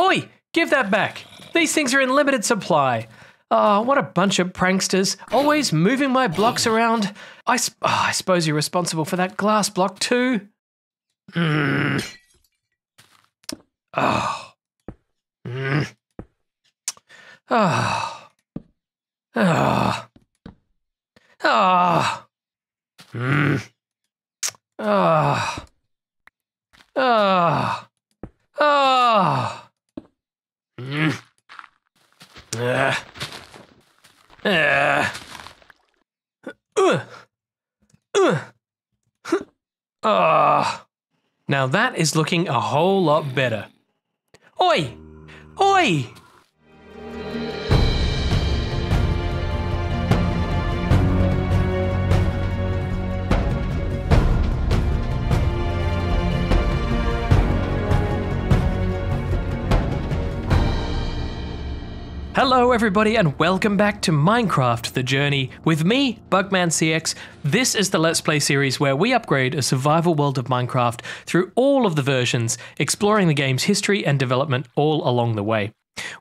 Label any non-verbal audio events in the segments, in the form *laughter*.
Oi, give that back. These things are in limited supply. Oh, what a bunch of pranksters, always moving my blocks around. I, oh, I suppose you're responsible for that glass block too. Mm. Oh. Mm. Oh. Oh. Oh. Mm. Oh. Oh. Oh. Now that is looking a whole lot better. Oi! Oi! Hello, everybody, and welcome back to Minecraft The Journey with me, Bugman CX. This is the Let's Play series where we upgrade a survival world of Minecraft through all of the versions, exploring the game's history and development all along the way.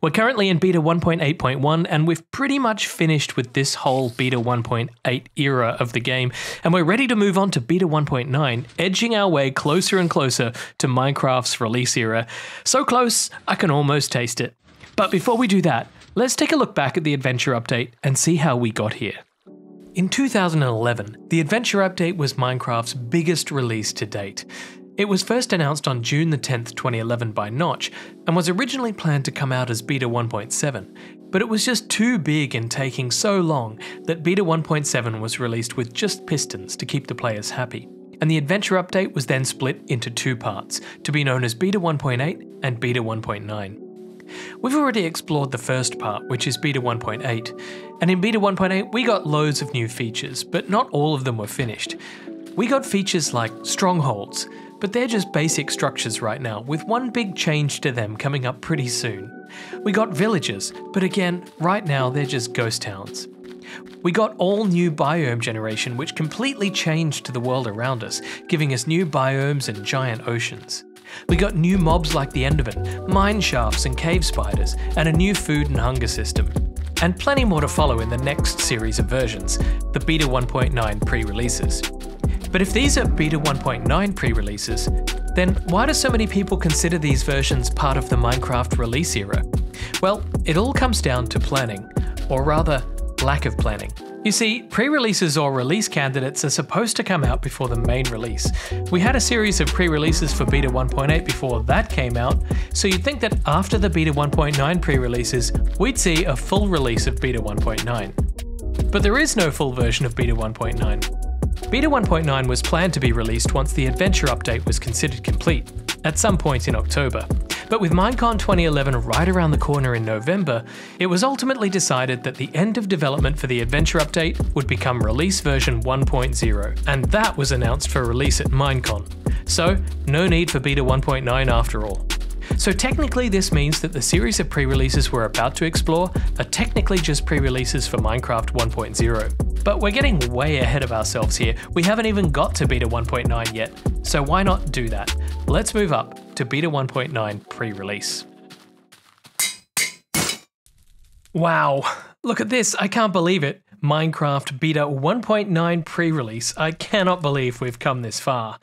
We're currently in beta 1.8.1, and we've pretty much finished with this whole beta 1.8 era of the game, and we're ready to move on to beta 1.9, edging our way closer and closer to Minecraft's release era. So close, I can almost taste it. But before we do that, let's take a look back at the adventure update and see how we got here. In 2011, the adventure update was Minecraft's biggest release to date. It was first announced on June the 10th, 2011 by Notch, and was originally planned to come out as Beta 1.7, but it was just too big and taking so long that Beta 1.7 was released with just pistons to keep the players happy. And the adventure update was then split into two parts, to be known as Beta 1.8 and Beta 1.9. We've already explored the first part, which is Beta 1.8, and in Beta 1.8 we got loads of new features, but not all of them were finished. We got features like strongholds, but they're just basic structures right now, with one big change to them coming up pretty soon. We got villages, but again, right now they're just ghost towns. We got all new biome generation, which completely changed the world around us, giving us new biomes and giant oceans. We got new mobs like the Enderman, mine shafts and cave spiders, and a new food and hunger system. And plenty more to follow in the next series of versions, the Beta 1.9 pre releases. But if these are Beta 1.9 pre releases, then why do so many people consider these versions part of the Minecraft release era? Well, it all comes down to planning, or rather, lack of planning. You see, pre releases or release candidates are supposed to come out before the main release. We had a series of pre releases for Beta 1.8 before that came out, so you'd think that after the Beta 1.9 pre releases, we'd see a full release of Beta 1.9. But there is no full version of Beta 1.9. Beta 1.9 was planned to be released once the adventure update was considered complete, at some point in October. But with Minecon 2011 right around the corner in November, it was ultimately decided that the end of development for the adventure update would become release version 1.0, and that was announced for release at Minecon. So, no need for beta 1.9 after all. So technically this means that the series of pre-releases we're about to explore are technically just pre-releases for Minecraft 1.0. But we're getting way ahead of ourselves here. We haven't even got to beta 1.9 yet. So why not do that? Let's move up to beta 1.9 pre-release. Wow, look at this, I can't believe it. Minecraft Beta 1.9 pre-release. I cannot believe we've come this far.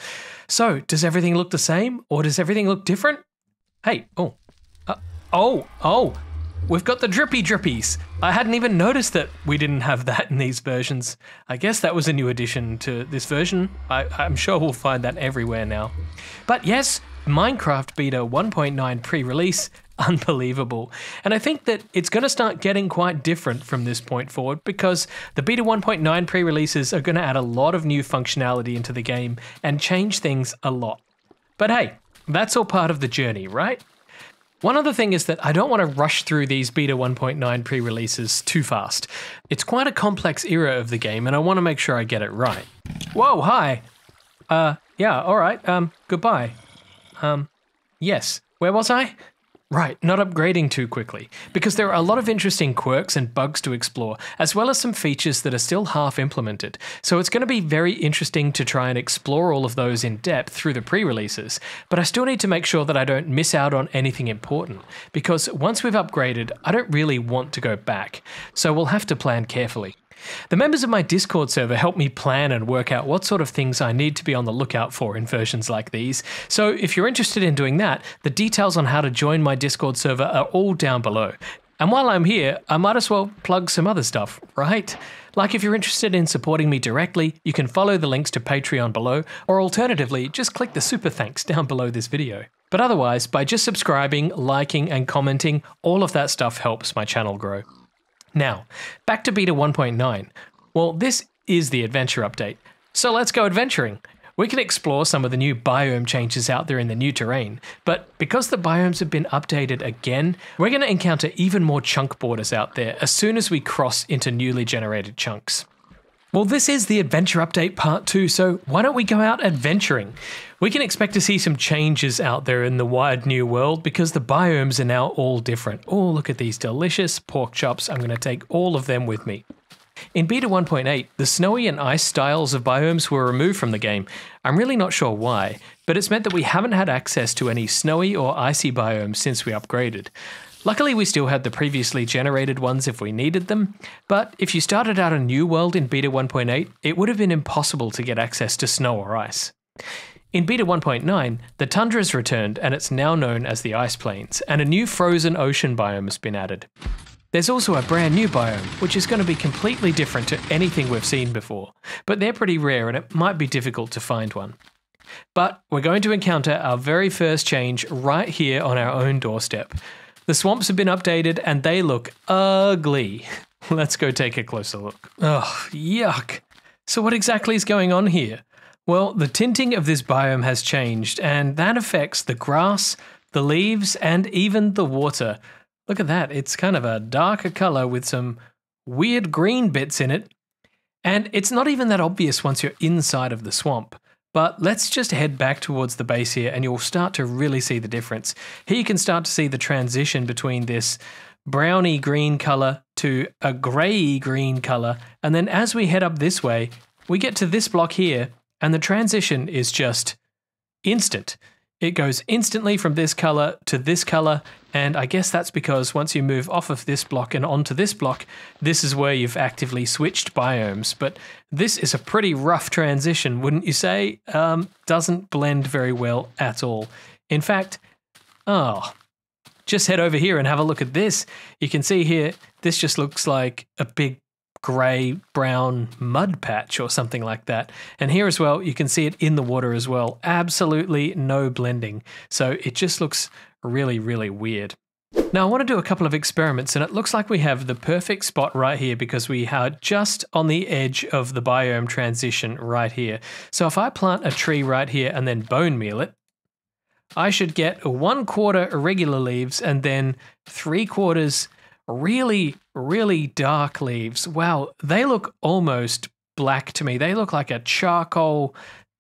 So, does everything look the same or does everything look different? Hey, oh, uh, oh, oh, we've got the drippy drippies. I hadn't even noticed that we didn't have *laughs* that in these versions. I guess that was a new addition to this version. I, I'm sure we'll find that everywhere now. But yes, Minecraft Beta 1.9 pre-release, *laughs* unbelievable. And I think that it's going to start getting quite different from this point forward because the Beta 1.9 pre-releases are going to add a lot of new functionality into the game and change things a lot. But hey, that's all part of the journey, right? One other thing is that I don't want to rush through these Beta 1.9 pre releases too fast. It's quite a complex era of the game, and I want to make sure I get it right. Whoa, hi! Uh, yeah, alright, um, goodbye. Um, yes, where was I? Right, not upgrading too quickly, because there are a lot of interesting quirks and bugs to explore, as well as some features that are still half implemented. So it's going to be very interesting to try and explore all of those in depth through the pre releases, but I still need to make sure that I don't miss out on anything important, because once we've upgraded, I don't really want to go back, so we'll have to plan carefully. The members of my Discord server help me plan and work out what sort of things I need to be on the lookout for in versions like these. So if you're interested in doing that, the details on how to join my Discord server are all down below. And while I'm here, I might as well plug some other stuff, right? Like if you're interested in supporting me directly, you can follow the links to Patreon below, or alternatively, just click the super thanks down below this video. But otherwise, by just subscribing, liking, and commenting, all of that stuff helps my channel grow. Now, back to Beta 1.9. Well, this is the adventure update, so let's go adventuring. We can explore some of the new biome changes out there in the new terrain, but because the biomes have been updated again, we're going to encounter even more chunk borders out there as soon as we cross into newly generated chunks. Well, this is the adventure update part two, so why don't we go out adventuring? We can expect to see some changes out there in the wide new world because the biomes are now all different. Oh, look at these delicious pork chops. I'm going to take all of them with me. In Beta 1.8, the snowy and ice styles of biomes were removed from the game. I'm really not sure why, but it's meant that we haven't had access to any snowy or icy biomes since we upgraded. Luckily, we still had the previously generated ones if we needed them, but if you started out a new world in Beta 1.8, it would have been impossible to get access to snow or ice. In Beta 1.9, the tundra returned and it's now known as the Ice Plains, and a new frozen ocean biome has been added. There's also a brand new biome, which is going to be completely different to anything we've seen before, but they're pretty rare and it might be difficult to find one. But we're going to encounter our very first change right here on our own doorstep, the swamps have been updated and they look ugly. *laughs* Let's go take a closer look. Oh, yuck. So, what exactly is going on here? Well, the tinting of this biome has changed, and that affects the grass, the leaves, and even the water. Look at that, it's kind of a darker color with some weird green bits in it. And it's not even that obvious once you're inside of the swamp. But let's just head back towards the base here and you'll start to really see the difference. Here you can start to see the transition between this browny green color to a grey green color. And then as we head up this way, we get to this block here and the transition is just instant. It goes instantly from this color to this color and I guess that's because once you move off of this block and onto this block, this is where you've actively switched biomes. But this is a pretty rough transition, wouldn't you say? Um, doesn't blend very well at all. In fact, oh, just head over here and have a look at this. You can see here, this just looks like a big grey brown mud patch or something like that. And here as well, you can see it in the water as well. Absolutely no blending. So it just looks really, really weird. Now I want to do a couple of experiments and it looks like we have the perfect spot right here because we are just on the edge of the biome transition right here. So if I plant a tree right here and then bone meal it, I should get one quarter irregular leaves and then three quarters really, really dark leaves. Wow, they look almost black to me. They look like a charcoal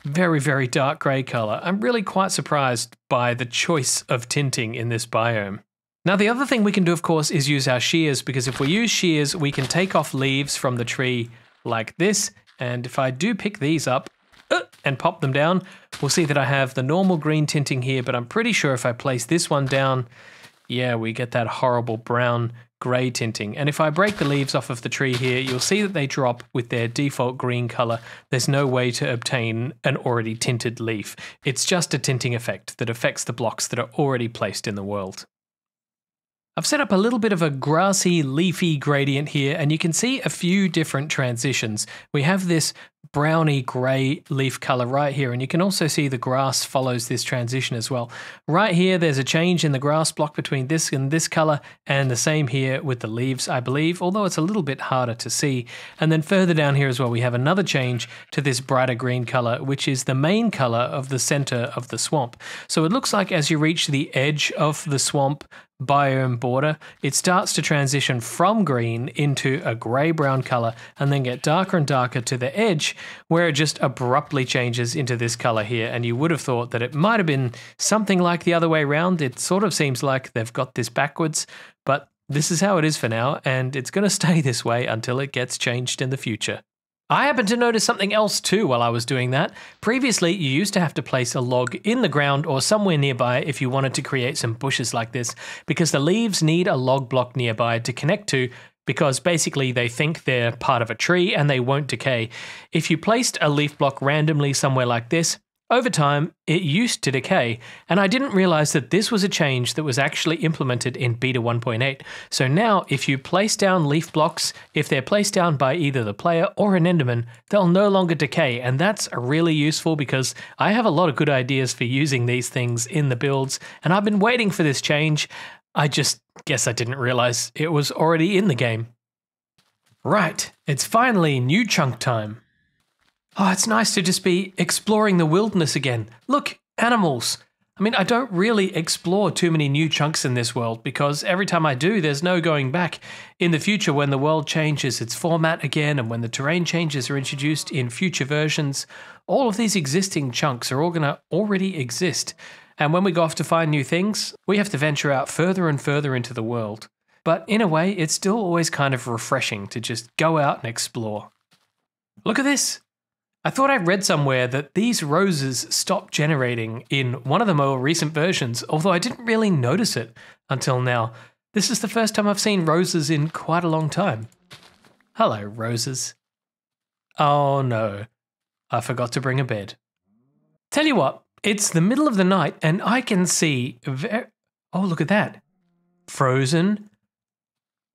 very, very dark grey colour. I'm really quite surprised by the choice of tinting in this biome. Now the other thing we can do of course is use our shears because if we use shears we can take off leaves from the tree like this and if I do pick these up uh, and pop them down we'll see that I have the normal green tinting here but I'm pretty sure if I place this one down yeah we get that horrible brown grey tinting. And if I break the leaves off of the tree here, you'll see that they drop with their default green colour. There's no way to obtain an already tinted leaf. It's just a tinting effect that affects the blocks that are already placed in the world. I've set up a little bit of a grassy, leafy gradient here, and you can see a few different transitions. We have this browny grey leaf color right here, and you can also see the grass follows this transition as well. Right here, there's a change in the grass block between this and this color, and the same here with the leaves, I believe, although it's a little bit harder to see. And then further down here as well, we have another change to this brighter green color, which is the main color of the center of the swamp. So it looks like as you reach the edge of the swamp, biome border, it starts to transition from green into a grey brown colour and then get darker and darker to the edge where it just abruptly changes into this color here. And you would have thought that it might have been something like the other way around. It sort of seems like they've got this backwards, but this is how it is for now, and it's going *laughs* to stay this way until it gets changed in the future. I happened to notice something else too while I was doing that. Previously, you used to have to place a log in the ground or somewhere nearby if you wanted to create some bushes like this, because the leaves need a log block nearby to connect to because basically they think they're part of a tree and they won't decay. If you placed a leaf block randomly somewhere like this, over time, it used to decay, and I didn't realize that this was a change that was actually implemented in Beta 1.8. So now, if you place down leaf blocks, if they're placed down by either the player or an Enderman, they'll no longer decay, and that's really useful because I have a lot of good ideas for using these things in the builds, and I've been waiting for this change. I just guess I didn't realize it was already in the game. Right, it's finally new chunk time. Oh, it's nice to just be exploring the wilderness again. Look, animals. I mean, I don't really explore too many new chunks in this world because every time I do, there's no going back. In the future, when the world changes its format again and when the terrain changes are introduced in future versions, all of these existing chunks are all going to already exist. And when we go off to find new things, we have to venture out further and further into the world. But in a way, it's still always kind of refreshing to just go out and explore. Look at this! I thought I read somewhere that these roses stopped generating in one of the more recent versions, although I didn't really notice it until now. This is the first time I've seen roses in quite a long time. Hello, roses. Oh no, I forgot to bring a bed. Tell you what, it's the middle of the night and I can see. Ver- oh, look at that. Frozen.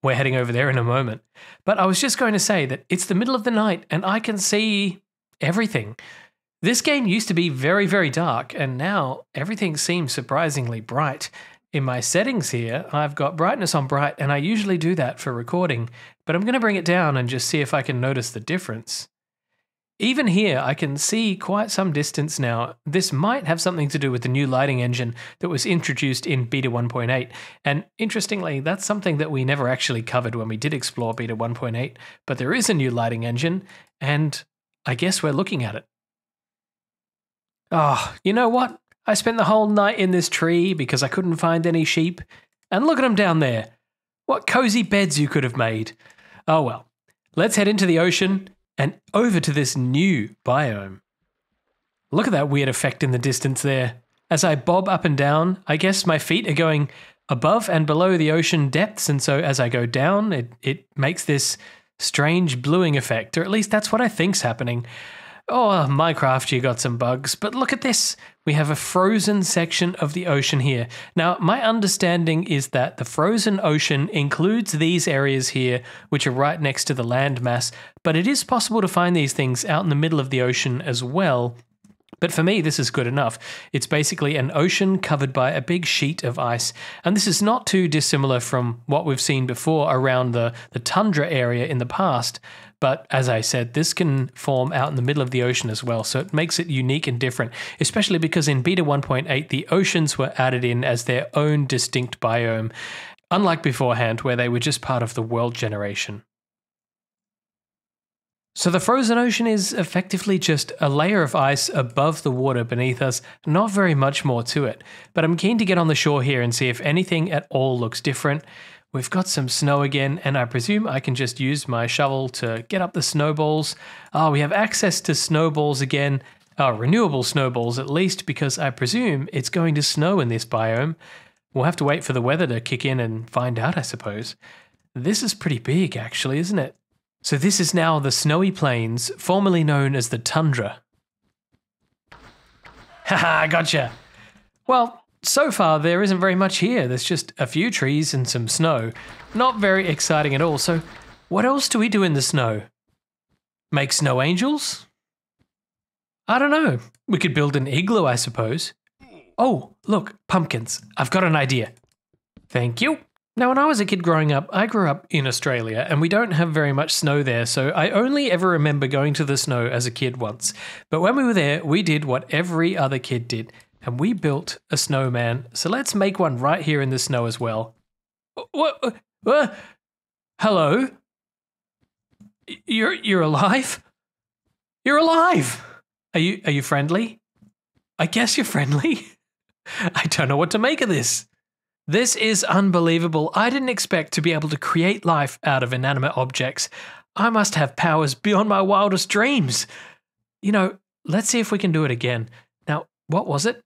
We're heading over there in a moment. But I was just going to say that it's the middle of the night and I can see everything. This game used to be very, very dark, and now everything seems surprisingly bright. In my settings here, I've got brightness on bright, and I usually do that for recording, but I'm going to bring it down and just see if I can notice the difference. Even here, I can see quite some distance now. This might have something to do with the new lighting engine that was introduced in Beta 1.8. And interestingly, that's something that we never actually covered when we did explore Beta 1.8. But there is a new lighting engine, and I guess we're looking at it. Oh, you know what? I spent the whole night in this tree because I couldn't find any sheep. And look at them down there. What cozy beds you could have made. Oh well. Let's head into the ocean and over to this new biome. Look at that weird effect in the distance there. As I bob up and down, I guess my feet are going above and below the ocean depths, and so as I go down, it, it makes this strange bluing effect, or at least that's what I think's happening. Oh, Minecraft, you got some bugs, but look at this. We have a frozen section of the ocean here. Now, my understanding is that the frozen ocean includes these areas here, which are right next to the landmass, but it is possible to find these things out in the middle of the ocean as well. But for me, this is good enough. It's basically an ocean covered by a big sheet of ice. And this is not too dissimilar from what we've seen before around the, the tundra area in the past. But as I said, this can form out in the middle of the ocean as well. So it makes it unique and different, especially because in Beta 1.8, the oceans were added in as their own distinct biome, unlike beforehand, where they were just part of the world generation. So the frozen ocean is effectively just a layer of ice above the water beneath us, not very much more to it. But I'm keen to get on the shore here and see if anything at all looks different. We've got some snow again, and I presume I can just use my shovel to get up the snowballs. Oh, we have access to snowballs again. Oh, renewable snowballs at least, because I presume it's going to snow in this biome. We'll have to wait for the weather to kick in and find out, I suppose. This is pretty big, actually, isn't it? So this is now the snowy plains, formerly known as the tundra. *laughs* Haha, gotcha. Well, so far there isn't very much here. There's just a few trees and some snow. Not very exciting at all. So what else do we do in the snow? Make snow angels? I don't know. We could build an igloo, I suppose. Oh, look, pumpkins. I've got an idea. Thank you. Now, when I was a kid growing up, I grew up in Australia and we don't have very much snow there, so I only ever remember going to the snow as a kid once. But when we were there, we did what every other kid did, and we built a snowman. So let's make one right here in the snow as well. Uh, what? what? Hello? You're you're alive? You're alive! Are you are you friendly? I guess you're friendly. *laughs* I don't know what to make of this. This is unbelievable. I didn't expect to be able to create life out of inanimate objects. I must have powers beyond my wildest dreams. You know, let's see if we can do it again. Now, what was it?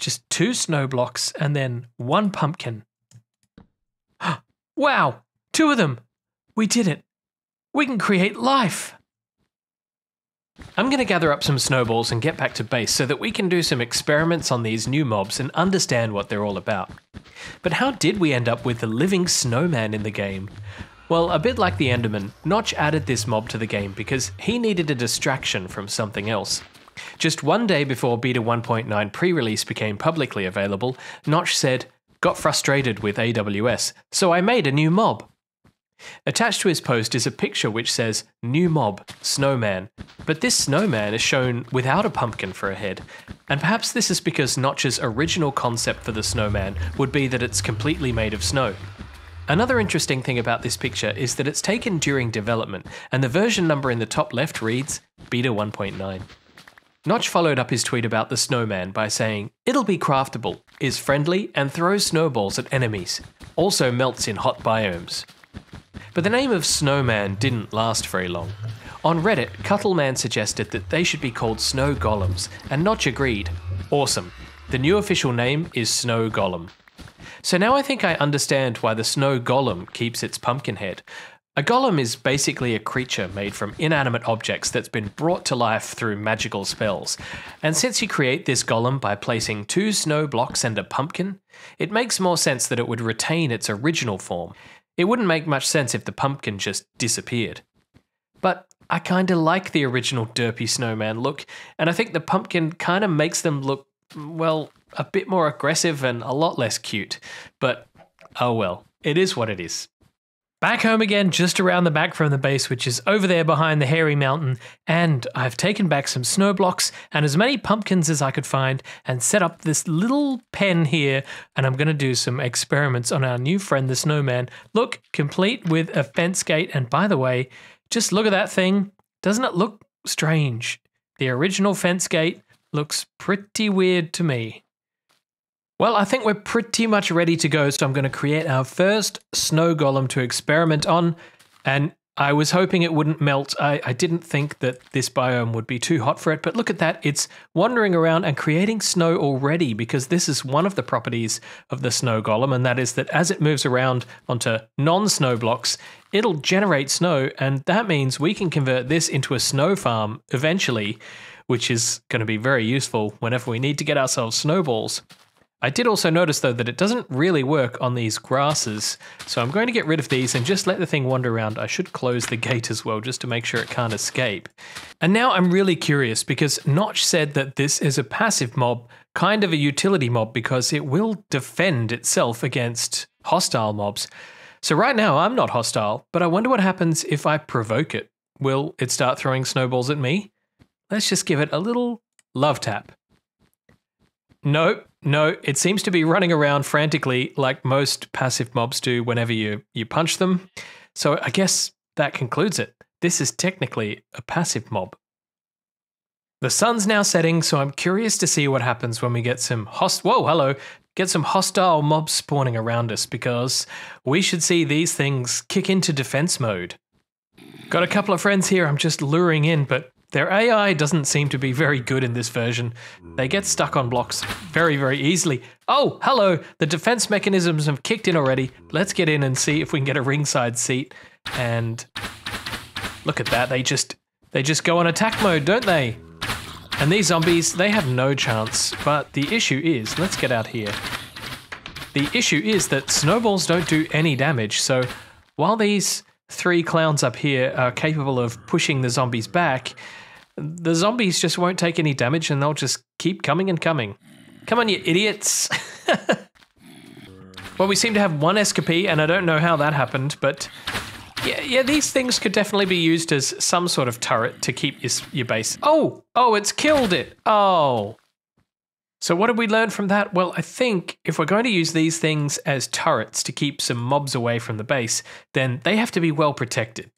Just two snow blocks and then one pumpkin. *gasps* wow, two of them. We did it. We can create life. I'm going to gather up some snowballs and get back to base so that we can do some experiments on these new mobs and understand what they're all about. But how did we end up with the living snowman in the game? Well, a bit like the Enderman, Notch added this mob to the game because he needed a distraction from something else. Just one day before Beta 1.9 pre release became publicly available, Notch said, Got frustrated with AWS, so I made a new mob. Attached to his post is a picture which says New Mob, Snowman, but this snowman is shown without a pumpkin for a head, and perhaps this is because Notch's original concept for the snowman would be that it's completely made of snow. Another interesting thing about this picture is that it's taken during development, and the version number in the top left reads Beta 1.9. Notch followed up his tweet about the snowman by saying, It'll be craftable, is friendly, and throws snowballs at enemies. Also melts in hot biomes. But the name of Snowman didn't last very long. On Reddit, Cuttleman suggested that they should be called Snow Golems, and Notch agreed. Awesome. The new official name is Snow Golem. So now I think I understand why the Snow Golem keeps its pumpkin head. A golem is basically a creature made from inanimate objects that's been brought to life through magical spells. And since you create this golem by placing two snow blocks and a pumpkin, it makes more sense that it would retain its original form. It wouldn't make much sense if the pumpkin just disappeared. But I kinda like the original derpy snowman look, and I think the pumpkin kinda makes them look, well, a bit more aggressive and a lot less cute. But oh well, it is what it is. Back home again, just around the back from the base, which is over there behind the hairy mountain, and I've taken back some snow blocks and as many pumpkins as I could find and set up this little pen here, and I'm going to do some experiments on our new friend, the snowman. Look, complete with a fence gate, and by the way, just look at that thing. Doesn't it look strange? The original fence gate looks pretty weird to me. Well, I think we're pretty much ready to go, so I'm going to create our first snow golem to experiment on. And I was hoping it wouldn't melt. I, I, didn't think that this biome would be too hot for it, but look at that. It's wandering around and creating snow already because this is one of the properties of the snow golem, and that is that as it moves around onto non snow blocks, it'll generate snow, and that means we can convert this into a snow farm eventually, which is going to be very useful whenever we need to get ourselves snowballs. I did also notice though that it doesn't really work on these grasses, so I'm going to get rid of these and just let the thing wander around. I should close the gate as well just to make sure it can't escape. And now I'm really curious because Notch said that this is a passive mob, kind of a utility mob because it will defend itself against hostile mobs. So right now I'm not hostile, but I wonder what happens if I provoke it. Will it start throwing snowballs at me? Let's just give it a little love tap. Nope, no, it seems to be running around frantically like most passive mobs do whenever you, you punch them. So I guess that concludes it. This is technically a passive mob. The sun's now setting, so I'm curious to see what happens when we get some host. Whoa, hello. Get some hostile mobs spawning around us because we should see these things kick into defense mode. Got a couple of friends here I'm just luring in, but their AI doesn't seem to be very good in this version. They get stuck on blocks very, very easily. Oh, hello! The defense mechanisms have kicked in already. Let's get in and see if we can get a ringside seat. And look at that, they just they just go on attack mode, don't they? And these zombies, they have no chance. But the issue is, let's get out here. The issue is that snowballs don't do any damage, so while these three clowns up here are capable of pushing the zombies back, the zombies just won't take any damage and they'll just keep coming and coming. Come on, you idiots. *laughs* well, we seem to have one escapee, and I don't know how that happened, but yeah, yeah, these things could definitely be used as some sort of turret to keep your, your base. Oh, oh, it's killed it. Oh. So what did we learn from that? Well, I think if we're going to use these things as turrets to keep some mobs away from the base, then they have to be well protected.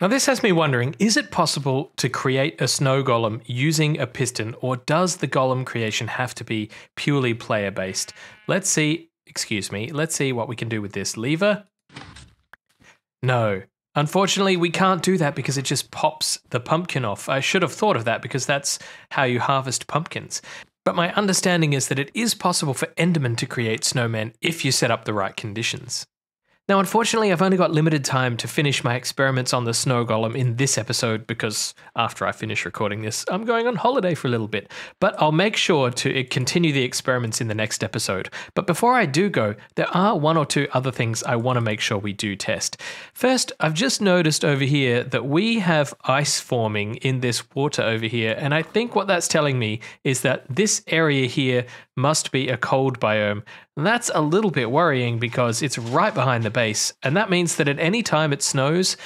Now, this has me wondering is it possible to create a snow golem using a piston, or does the golem creation have to be purely player based? Let's see, excuse me, let's see what we can do with this lever. No. Unfortunately, we can't do that because it just pops the pumpkin off. I should have thought of that because that's how you harvest pumpkins. But my understanding is that it is possible for Endermen to create snowmen if you set up the right conditions. Now, unfortunately, I've only got limited time to finish my experiments on the snow golem in this episode because after I finish recording this, I'm going on holiday for a little bit. But I'll make sure to uh, continue the experiments in the next episode. But before I do go, there are one or two other things I want to make sure we do test. First, I've just noticed over here that we have ice forming in this water over here, and I think what that's telling me is that this area here must be a cold biome. That's a little bit worrying because it's right behind the base, and that means that at any time it snows,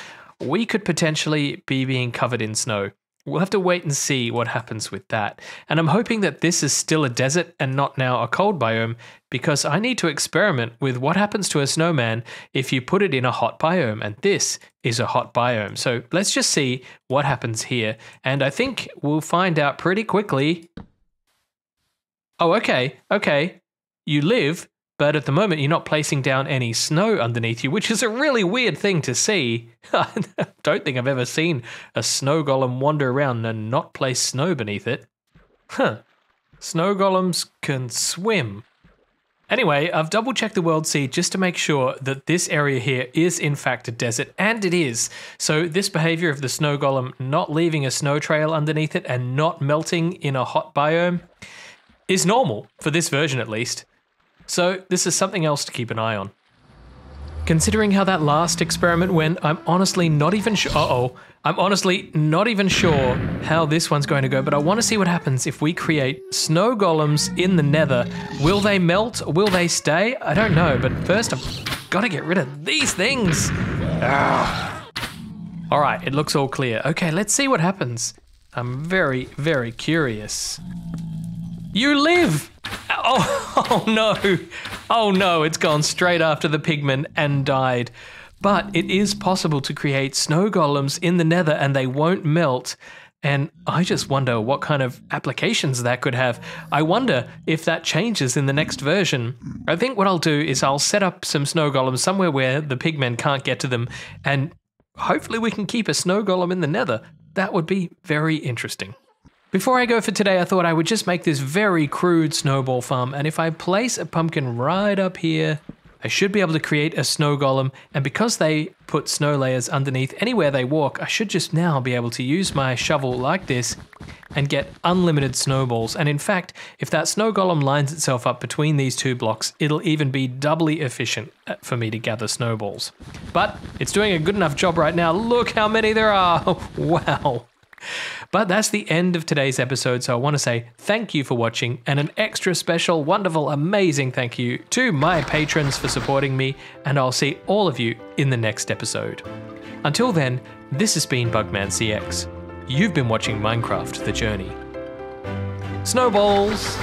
we could potentially be being covered in snow. We'll have to wait and see what happens with that. And I'm hoping that this is still a desert and not now a cold biome because I need to experiment with what happens to a snowman if you put it in a hot biome. And this is a hot biome. So let's just see what happens here. And I think we'll find out pretty quickly oh, okay, okay, you live, but at the moment you're not placing down any snow underneath you, which is a really weird thing to see. I *laughs* don't think I've ever seen a snow golem wander around and not place snow beneath it. Huh. Snow golems can swim. Anyway, I've double checked the world seed just to make sure that this area here is in fact a desert, and it is. So this behavior of the snow golem not leaving a snow trail underneath it and not melting in a hot biome is normal, for this version at least. So this is something else to keep an eye on. Considering how that last experiment went, I'm honestly not even sure. Uh oh. I'm honestly not even sure how this one's going to go, but I want to see what happens if we create snow golems in the nether. Will they melt? Will they stay? I don't know, but first I've got to get rid of these things. Ah. All right, it looks all clear. Okay, let's see what happens. I'm very, very curious. You live! Oh, oh no! Oh no, it's gone straight after the pigman and died. But it is possible to create snow golems in the nether and they won't melt. And I just wonder what kind of applications that could have. I wonder if that changes in the next version. I think what I'll do is I'll set up some snow golems somewhere where the pigmen can't get to them, and hopefully we can keep a snow golem in the nether. That would be very interesting. Before I go for today, I thought I would just make this very crude snowball farm, and if I place a pumpkin right up here, I should be able to create a snow golem, and because they put snow layers underneath anywhere they walk, I should just now be able to use my shovel like this and get unlimited snowballs. And in fact, if that snow golem lines itself up between these two blocks, it'll even be doubly efficient uh, for me to gather snowballs. But it's doing a good enough job right now. Look how many there are! *laughs* wow! But that's the end of today's episode, so I want to say thank you for watching and an extra special, wonderful, amazing thank you to my patrons for supporting me, and I'll see all of you in the next episode. Until then, this has been Bugman CX. You've been watching Minecraft The Journey. Snowballs!